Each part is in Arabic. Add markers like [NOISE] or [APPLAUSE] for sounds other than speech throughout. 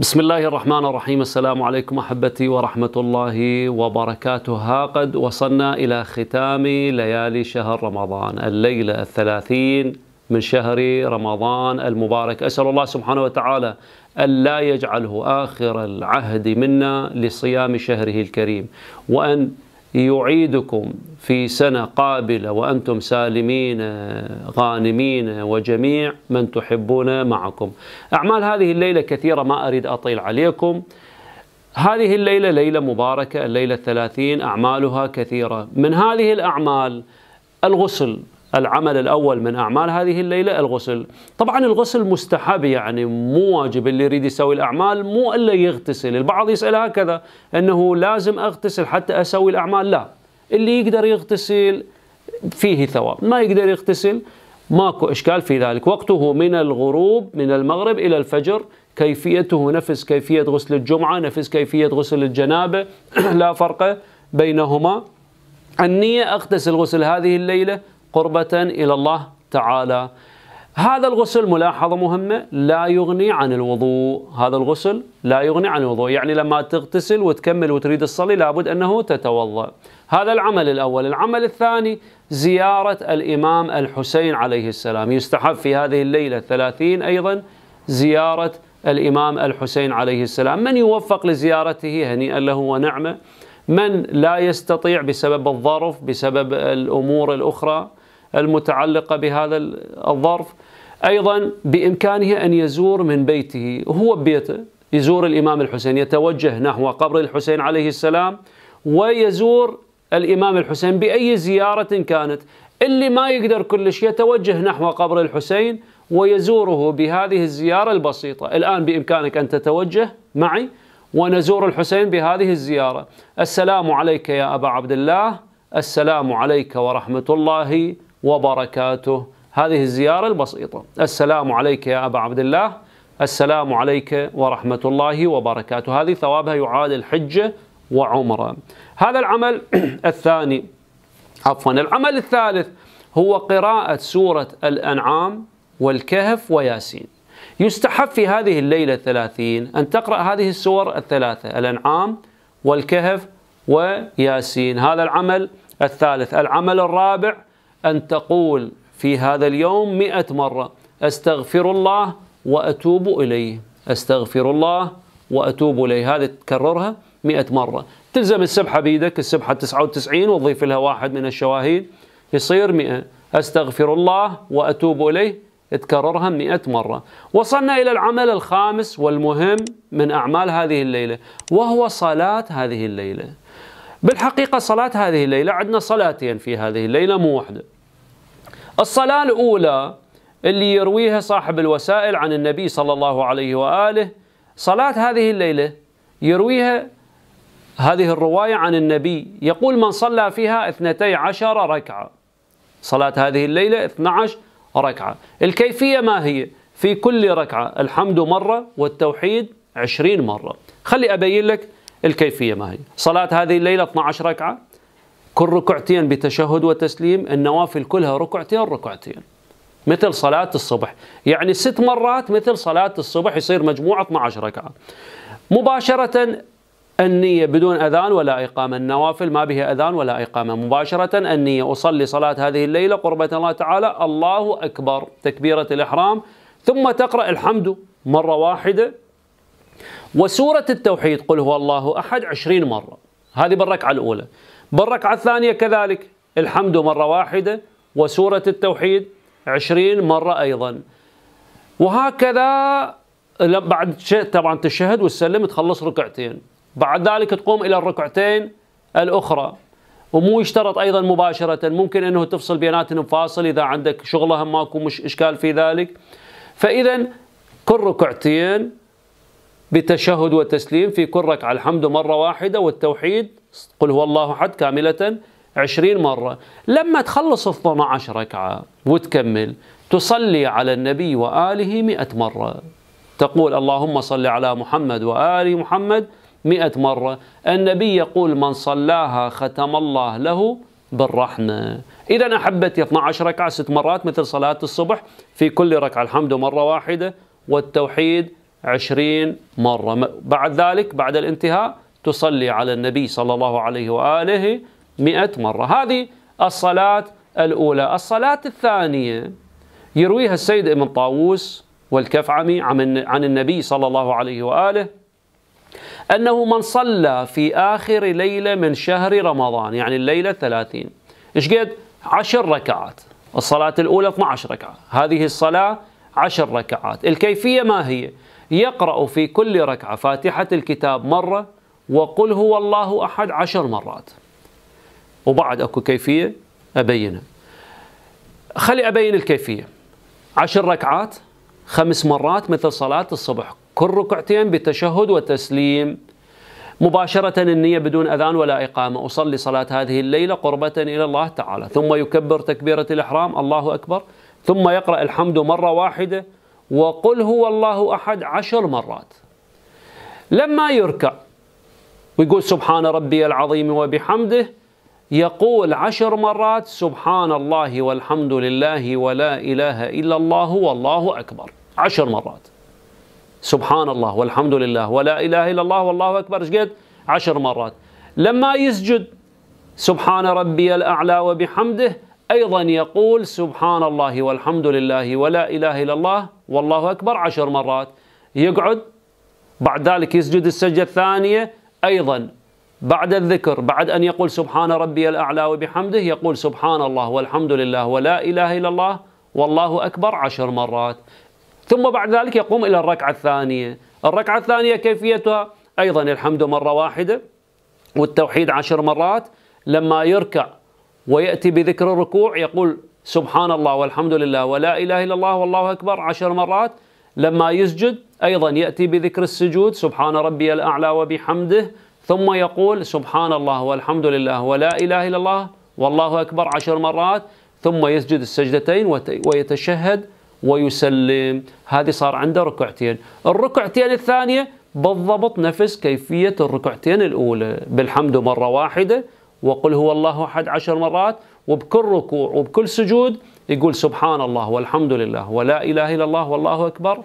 بسم الله الرحمن الرحيم السلام عليكم احبتي ورحمه الله وبركاته ها قد وصلنا إلى ختام ليالي شهر رمضان الليلة الثلاثين من شهر رمضان المبارك اسال الله سبحانه وتعالى أن لا يجعله آخر العهد منا لصيام شهره الكريم وأن يعيدكم في سنة قابلة وأنتم سالمين غانمين وجميع من تحبون معكم. أعمال هذه الليلة كثيرة ما أريد أطيل عليكم. هذه الليلة ليلة مباركة الليلة الثلاثين أعمالها كثيرة. من هذه الأعمال الغسل العمل الأول من أعمال هذه الليلة الغسل. طبعا الغسل مستحب يعني مو واجب. اللي يريد يسوي الأعمال مو إلا يغتسل. البعض يسأل هكذا أنه لازم أغتسل حتى أسوي الأعمال؟ لا. اللي يقدر يغتسل فيه ثواب. ما يقدر يغتسل ماكو إشكال في ذلك. وقته من الغروب من المغرب إلى الفجر كيفيته نفس كيفية غسل الجمعة نفس كيفية غسل الجنابة. [CLEARS THROAT] لا فرق بينهما. النية أغتسل غسل هذه الليلة قربة إلى الله تعالى. هذا الغسل ملاحظة مهمة لا يغني عن الوضوء. هذا الغسل لا يغني عن الوضوء. يعني لما تغتسل وتكمل وتريد الصلاة لابد أنه تتوضأ. هذا العمل الأول. العمل الثاني زيارة الإمام الحسين عليه السلام. يستحب في هذه الليلة الثلاثين أيضا زيارة الإمام الحسين عليه السلام. من يوفق لزيارته هنيئا له ونعمة؟ من لا يستطيع بسبب الظرف بسبب الأمور الأخرى؟ المتعلقة بهذا الظرف. أيضا بإمكانه أن يزور من بيته هو ببيته يزور الإمام الحسين يتوجه نحو قبر الحسين عليه السلام ويزور الإمام الحسين بأي زيارة كانت. اللي ما يقدر كلش يتوجه نحو قبر الحسين ويزوره بهذه الزيارة البسيطة. الآن بإمكانك أن تتوجه معي ونزور الحسين بهذه الزيارة. السلام عليك يا أبا عبد الله. السلام عليك ورحمة الله وبركاته. هذه الزيارة البسيطة. السلام عليك يا أبا عبد الله. السلام عليك ورحمة الله وبركاته. هذه ثوابها يعادل حجة وعمرة. هذا العمل [CLEARS THROAT] الثاني عفوا العمل الثالث هو قراءة سورة الأنعام والكهف وياسين. يستحب في هذه الليلة الثلاثين أن تقرأ هذه السور الثلاثة الأنعام والكهف وياسين. هذا العمل الثالث. العمل الرابع أن تقول في هذا اليوم مئة مرة أستغفر الله وأتوب إليه. أستغفر الله وأتوب إليه. هذه تكررها مئة مرة. تلزم السبحة بيدك السبحة 99 وتضيف لها واحد من الشواهد. يصير مئة. أستغفر الله وأتوب إليه. تكررها مئة مرة. وصلنا إلى العمل الخامس والمهم من أعمال هذه الليلة وهو صلاة هذه الليلة. بالحقيقة صلاة هذه الليلة عندنا صلاتين في هذه الليلة مو واحدة. الصلاة الأولى اللي يرويها صاحب الوسائل عن النبي صلى الله عليه وآله صلاة هذه الليلة يرويها هذه الرواية عن النبي يقول من صلى فيها اثنتي عشر ركعة. صلاة هذه الليلة 12 ركعة. الكيفية ما هي؟ في كل ركعة الحمد مرة والتوحيد عشرين مرة. خلي أبين لك الكيفية ما هي. صلاة هذه الليلة 12 ركعة كل ركعتين بتشهد وتسليم النوافل كلها ركعتين ركعتين مثل صلاة الصبح. يعني ست مرات مثل صلاة الصبح يصير مجموعة 12 ركعة. مباشرة النية بدون أذان ولا إقامة. النوافل ما بها أذان ولا إقامة. مباشرة النية. أصلي صلاة هذه الليلة قربة الله تعالى. الله أكبر. تكبيرة الإحرام. ثم تقرأ الحمد مرة واحدة. وسورة التوحيد قل هو الله أحد عشرين مرة. هذه بالركعة الأولى. بالركعة الثانية كذلك. الحمد مرة واحدة وسورة التوحيد عشرين مرة أيضا. وهكذا بعد طبعا تشهد وتسلم تخلص ركعتين. بعد ذلك تقوم إلى الركعتين الأخرى. ومو يشترط أيضا مباشرة ممكن أنه تفصل بيناتهم فاصل إذا عندك شغلها ماكو مش إشكال في ذلك. فإذا كل ركعتين بتشهد وتسليم في كل ركعة. الحمد مرة واحدة والتوحيد قل هو الله أحد كاملة عشرين مرة. لما تخلص 12 ركعة وتكمل تصلي على النبي وآله مئة مرة. تقول اللهم صل على محمد وآل محمد مئة مرة. النبي يقول من صلاها ختم الله له بالرحمة. إذا أحبتي 12 ركعة ست مرات مثل صلاة الصبح في كل ركعة. الحمد مرة واحدة والتوحيد عشرين مرة. بعد ذلك بعد الانتهاء تصلي على النبي صلى الله عليه وآله مئة مرة. هذه الصلاة الأولى. الصلاة الثانية يرويها السيد ابن طاووس والكفعمي عن النبي صلى الله عليه وآله أنه من صلى في آخر ليلة من شهر رمضان يعني الليلة الثلاثين. إيش قد؟ عشر ركعات. الصلاة الأولى 12 ركعة. هذه الصلاة عشر ركعات. الكيفية ما هي؟ يقرأ في كل ركعة فاتحة الكتاب مرة وقل هو الله أحد عشر مرات. وبعد أكو كيفية؟ أبينها. خلي أبين الكيفية. عشر ركعات خمس مرات مثل صلاة الصبح. كل ركعتين بتشهد وتسليم. مباشرة النية بدون أذان ولا إقامة. أصلي صلاة هذه الليلة قربة إلى الله تعالى. ثم يكبر تكبيرة الإحرام الله أكبر. ثم يقرأ الحمد مرة واحدة. وقل هو الله أحد عشر مرات. لما يركع ويقول سبحان ربي العظيم وبحمده يقول عشر مرات سبحان الله والحمد لله ولا إله إلا الله والله أكبر. عشر مرات. سبحان الله والحمد لله ولا إله إلا الله والله أكبر. إيش قد؟ عشر مرات. لما يسجد سبحان ربي الأعلى وبحمده أيضا يقول سبحان الله والحمد لله ولا إله إلا الله والله أكبر عشر مرات. يقعد بعد ذلك يسجد السجدة الثانية أيضا بعد الذكر بعد أن يقول سبحان ربي الأعلى وبحمده يقول سبحان الله والحمد لله ولا إله إلا الله والله أكبر عشر مرات. ثم بعد ذلك يقوم إلى الركعة الثانية. الركعة الثانية كيفيتها؟ أيضا الحمد مرة واحدة والتوحيد عشر مرات. لما يركع ويأتي بذكر الركوع يقول سبحان الله والحمد لله ولا إله إلا الله والله أكبر عشر مرات. لما يسجد أيضا يأتي بذكر السجود سبحان ربي الأعلى وبحمده. ثم يقول سبحان الله والحمد لله ولا إله إلا الله والله أكبر عشر مرات. ثم يسجد السجدتين ويتشهد ويسلم. هذه صار عنده ركعتين. الركعتين الثانية بالضبط نفس كيفية الركعتين الأولى. بالحمد مرة واحدة وقل هو الله أحد عشر مرات وبكل ركوع وبكل سجود يقول سبحان الله والحمد لله ولا إله إلا الله والله أكبر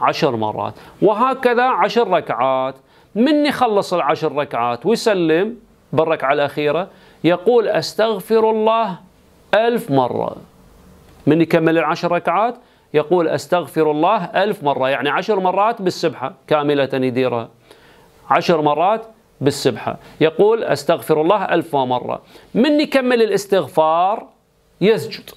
عشر مرات. وهكذا عشر ركعات. من يخلص العشر ركعات ويسلم بالركعة الأخيرة. يقول أستغفر الله ألف مرة. من يكمل العشر ركعات. يقول أستغفر الله ألف مرة يعني عشر مرات بالسبحة كاملة يديرها. عشر مرات بالسبحة. يقول أستغفر الله ألف مرة من يكمل الاستغفار يسجد.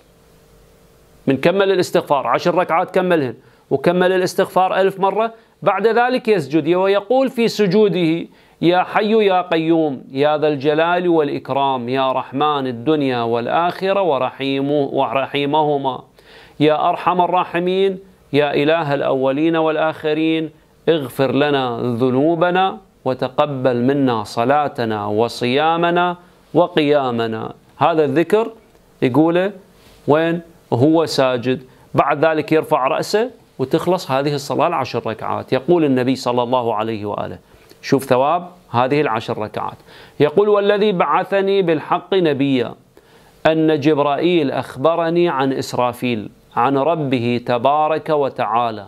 من كمل الاستغفار عشر ركعات كملهن وكمل الاستغفار ألف مرة بعد ذلك يسجد. ويقول في سجوده يا حي يا قيوم يا ذا الجلال والإكرام يا رحمن الدنيا والآخرة ورحيمه ورحيمهما. يا أرحم الراحمين يا إله الأولين والآخرين اغفر لنا ذنوبنا وتقبل منا صلاتنا وصيامنا وقيامنا. هذا الذكر يقوله وين؟ هو ساجد. بعد ذلك يرفع رأسه وتخلص هذه الصلاة العشر ركعات. يقول النبي صلى الله عليه وآله شوف ثواب هذه العشر ركعات. يقول والذي بعثني بالحق نبيا أن جبرائيل أخبرني عن إسرافيل عن ربه تبارك وتعالى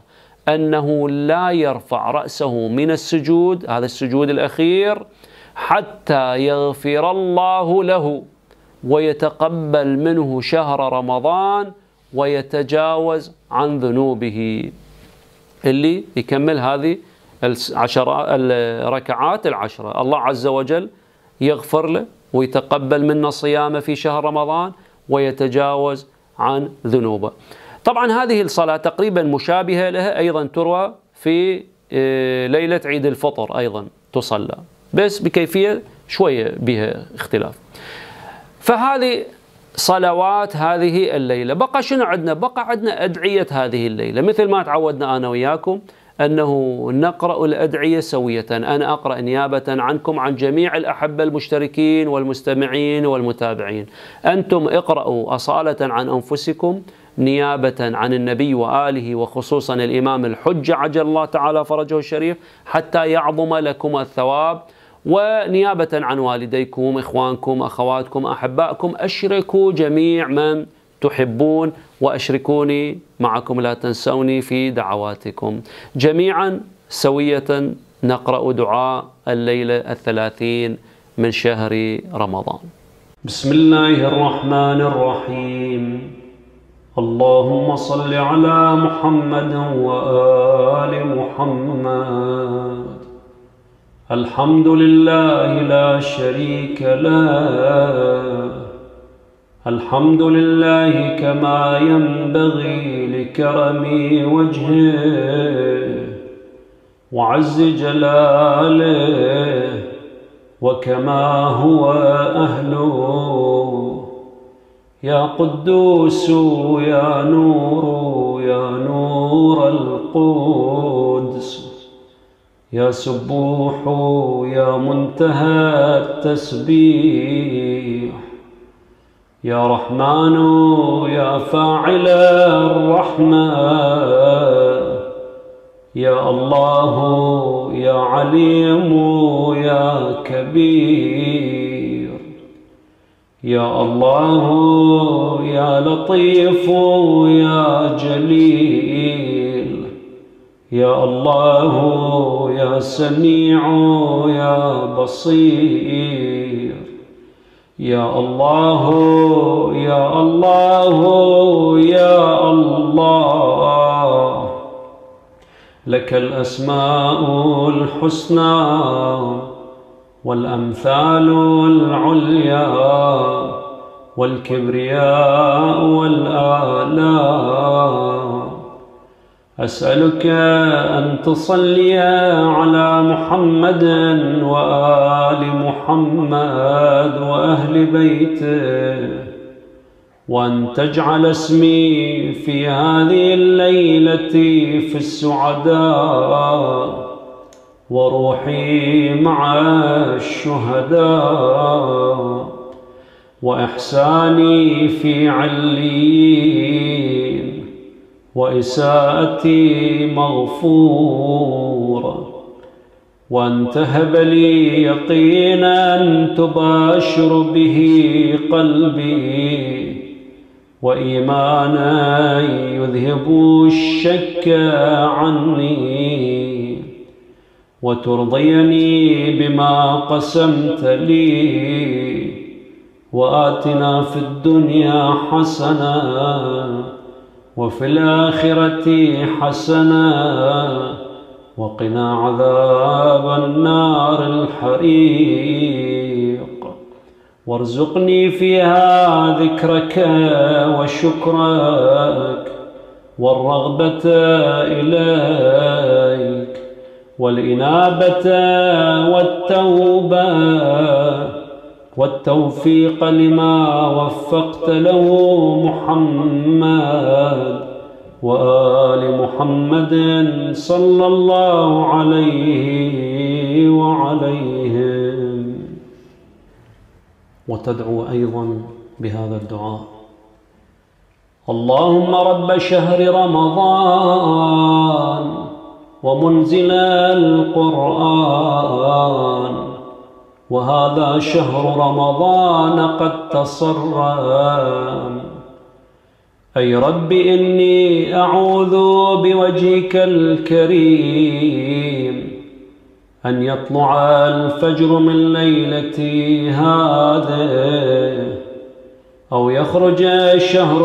أنه لا يرفع رأسه من السجود هذا السجود الأخير حتى يغفر الله له ويتقبل منه شهر رمضان ويتجاوز عن ذنوبه. اللي يكمل هذه العشر الركعات العشرة. الله عز وجل يغفر له ويتقبل منا صيامه في شهر رمضان ويتجاوز عن ذنوبه. طبعا هذه الصلاة تقريبا مشابهة لها أيضا تروى في آه، ليلة عيد الفطر أيضا تصلى بس بكيفية شوية بها اختلاف. فهذه صلوات هذه الليلة. بقى شنو عندنا؟ بقى عندنا أدعية هذه الليلة. مثل ما تعودنا أنا وياكم أنه نقرأ الأدعية سوية. أنا أقرأ نيابة عنكم عن جميع الأحبة المشتركين والمستمعين والمتابعين. أنتم اقرأوا أصالة عن أنفسكم. نيابة عن النبي وآله وخصوصا الإمام الحجة عجل الله تعالى فرجه الشريف حتى يعظم لكم الثواب. ونيابة عن والديكم إخوانكم أخواتكم أحبائكم أشركوا جميع من تحبون وأشركوني معكم. لا تنسوني في دعواتكم. جميعا سوية نقرأ دعاء الليلة الثلاثين من شهر رمضان. بسم الله الرحمن الرحيم. اللهم صل على محمد وآل محمد. الحمد لله لا شريك له. الحمد لله كما ينبغي لكرم وجهه وعز جلاله وكما هو أهله. يا قدوس يا نور يا نور القدس. يا سبوح يا منتهى التسبيح. يا رحمن يا فاعل الرحمة يا الله يا عليم يا كبير. يا الله يا لطيف يا جليل. يا الله يا سميع يا بصير. يا الله يا الله يا الله. لك الأسماء الحسنى. والأمثال العليا والكبرياء والآلاء. أسألك أن تصلي على محمد وآل محمد وأهل بيته وأن تجعل اسمي في هذه الليلة في السعداء. وروحي مع الشهداء وإحساني في عليين وإساءتي مغفورة وأن تهب لي يقينا تباشر به قلبي وإيمانا يذهب الشك عني. وترضيني بما قسمت لي. وآتنا في الدنيا حسنة وفي الآخرة حسنة وقنا عذاب النار الحريق. وارزقني فيها ذكرك وشكرك والرغبة إليك والإنابة والتوبة والتوفيق لما وفقت له محمد وآل محمد صلى الله عليه وعليهم. وتدعو أيضا بهذا الدعاء. اللهم رب شهر رمضان ومنزل القرآن. وهذا شهر رمضان قد تصرم أي رب إني أعوذ بوجهك الكريم أن يطلع الفجر من ليلتي هذه أو يخرج شهر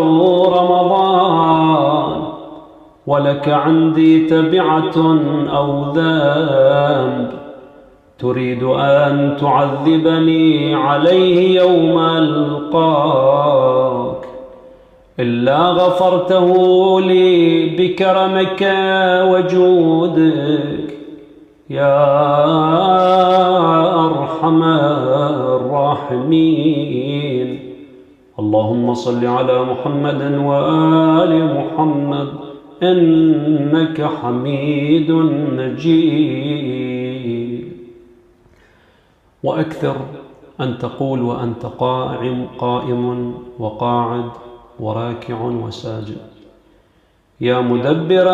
رمضان. ولك عندي تبعة أو ذنب. تريد أن تعذبني عليه يوم ألقاك. إلا غفرته لي بكرمك وجودك. يا أرحم الراحمين. اللهم صل على محمد وآل محمد. إنك حميد مجيد. وأكثر أن تقول وأنت قائم قائم وقاعد وراكع وساجد. يا مدبر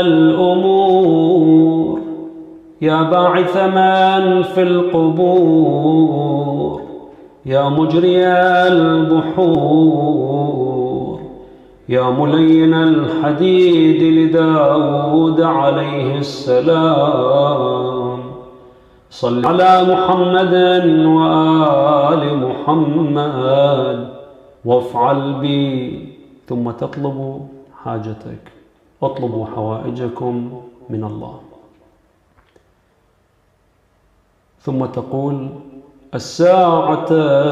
الأمور يا باعث من في القبور يا مجري البحور. يا ملين الحديد لداود عليه السلام. صل على محمد وآل محمد وافعل بي. ثم تطلب حاجتك. اطلبوا حوائجكم من الله. ثم تقول الساعة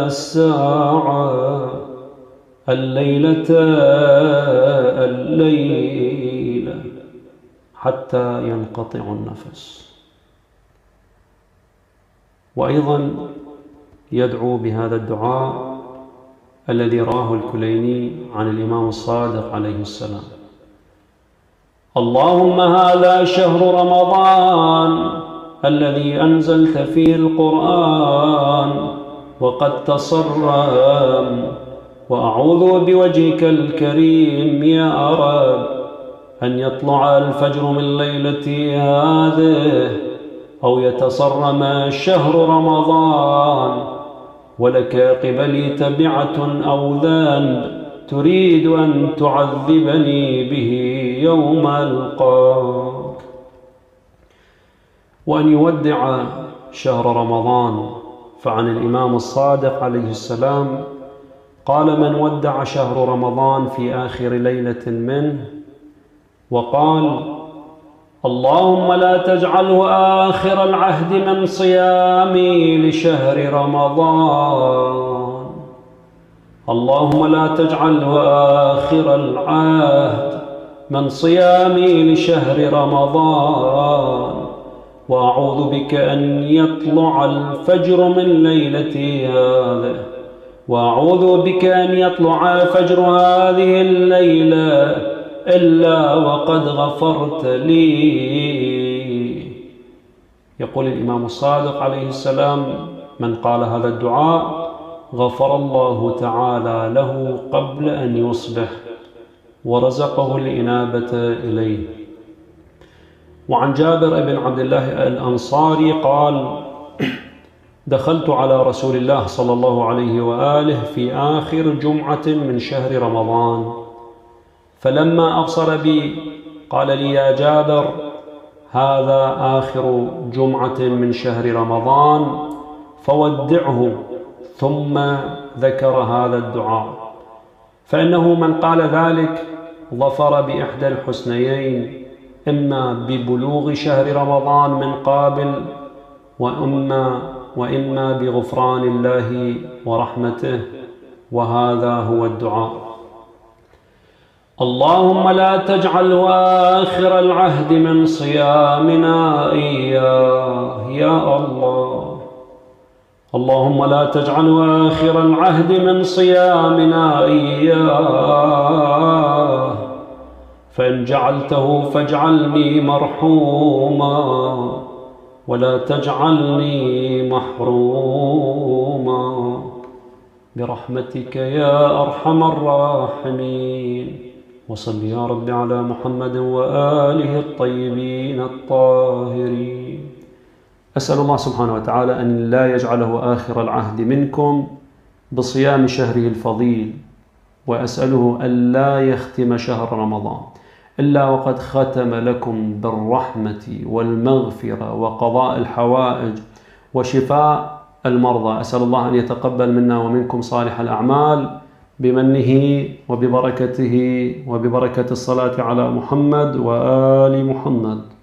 الساعة. الليلة الليلة حتى ينقطع النفس. وأيضا يدعو بهذا الدعاء الذي رآه الكليني عن الإمام الصادق عليه السلام. اللهم هذا شهر رمضان الذي أنزلت فيه القرآن وقد تصرم وأعوذ بوجهك الكريم يا رب أن يطلع الفجر من ليلتي هذه أو يتصرم شهر رمضان ولك قبلي تبعة أو ذنب تريد أن تعذبني به يوم ألقاك وأن يودع شهر رمضان فعن الإمام الصادق عليه السلام قال من ودع شهر رمضان في آخر ليلة منه وقال اللهم لا تجعله آخر العهد من صيامي لشهر رمضان. اللهم لا تجعله آخر العهد من صيامي لشهر رمضان. وأعوذ بك أن يطلع الفجر من ليلتي هذه. وأعوذ بك أن يطلع فجر هذه الليلة إلا وقد غفرت لي. يقول الإمام الصادق عليه السلام من قال هذا الدعاء غفر الله تعالى له قبل أن يصبح ورزقه الإنابة إليه. وعن جابر بن عبد الله الأنصاري قال دخلت على رسول الله صلى الله عليه وآله في آخر جمعة من شهر رمضان. فلما أبصر بي قال لي يا جابر هذا آخر جمعة من شهر رمضان فودعه ثم ذكر هذا الدعاء. فإنه من قال ذلك ظفر بإحدى الحسنيين إما ببلوغ شهر رمضان من قابل وإما وإما بغفران الله ورحمته وهذا هو الدعاء. اللهم لا تجعل آخر العهد من صيامنا إياه يا الله. اللهم لا تجعل آخر العهد من صيامنا إياه. فإن جعلته فاجعلني مرحوما. ولا تجعلني محروما. برحمتك يا أرحم الراحمين. وصل يا رب على محمد وآله الطيبين الطاهرين. أسأل الله سبحانه وتعالى أن لا يجعله آخر العهد منكم بصيام شهره الفضيل وأسأله أن لا يختم شهر رمضان. إلا وقد ختم لكم بالرحمة والمغفرة وقضاء الحوائج وشفاء المرضى. أسأل الله أن يتقبل منا ومنكم صالح الأعمال بمنه وببركته وببركة الصلاة على محمد وآل محمد.